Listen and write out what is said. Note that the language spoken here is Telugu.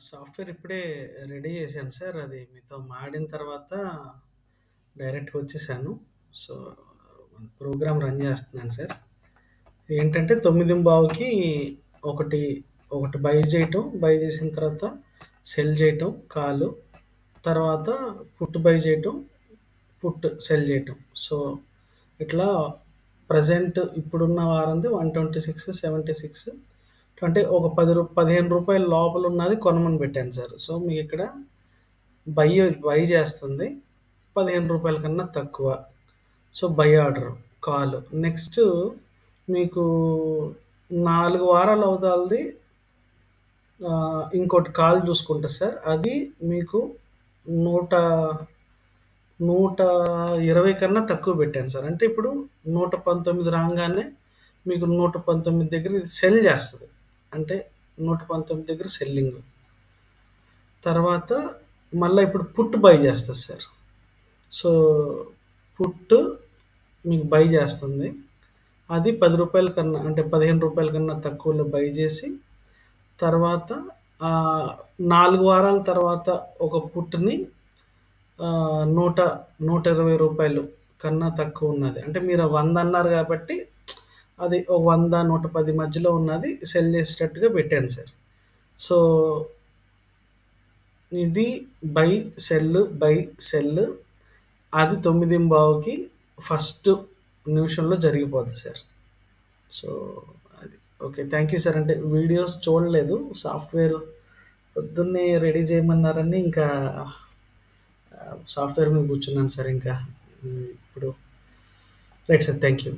సాఫ్ట్‌వేర్ ఇప్పుడే రెడీ చేశాను సార్. అది మీతో మాడిన తర్వాత డైరెక్ట్‌గా వచ్చేసాను. సో, ప్రోగ్రామ్ రన్ చేస్తున్నాను సార్. ఏంటంటే 9:15కి ఒకటి, ఒకటి బై చేయటం, బై చేసిన తర్వాత సెల్ చేయటం కాలు. తర్వాత పుట్ బై చేయటం, పుట్ సెల్ చేయటం. సో, ఇట్లా ప్రెజెంట్ ఇప్పుడున్న వారంది 126, 76 అంటే ఒక పది రూ. 15 లోపల ఉన్నది కొనమని పెట్టాను సార్. సో, మీకిక్కడ బై బై చేస్తుంది. పదిహేను రూపాయల కన్నా తక్కువ. So, buy order call. Next మీకు నాలుగు వారాలు అవతాలది ఇంకోటి కాల్ చూసుకుంటా సార్ అది మీకు నూట 120 కన్నా తక్కువ పెట్టాను సార్. అంటే ఇప్పుడు నూట పంతొమ్మిది రాగానే మీకు 119 దగ్గర ఇది సెల్ చేస్తుంది అంటే 119 దగ్గర సెల్లింగ్. తర్వాత మళ్ళీ ఇప్పుడు పుట్ బై చేస్తుంది సార్. సో, పుట్ మీకు బై చేస్తుంది. అది పది రూపాయల కన్నా అంటే పదిహేను రూపాయల కన్నా తక్కువలో బై చేసి తర్వాత నాలుగు వారాల తర్వాత ఒక పుట్‌ని నూట నూట ఇరవై రూపాయలు కన్నా తక్కువ ఉన్నది. అంటే మీరు వంద అన్నారు కాబట్టి అది ఓ 100, 110 మధ్యలో ఉన్నది సెల్ చేసేటట్టుగా పెట్టాను సార్. సో ఇది బై, సెల్, బై, సెల్ అది 9:15కి ఫస్ట్ నిమిషంలో జరిగిపోద్ది సార్. సో, అది. ఓకే. Thank you sir. అంటే వీడియోస్ చూడలేదు. సాఫ్ట్‌వేర్ పొద్దున్నే రెడీ చేయమన్నారని ఇంకా సాఫ్ట్‌వేర్ మీద కూర్చున్నాను సార్ ఇంకా. ఇప్పుడు రైట్ సార్. Thank you.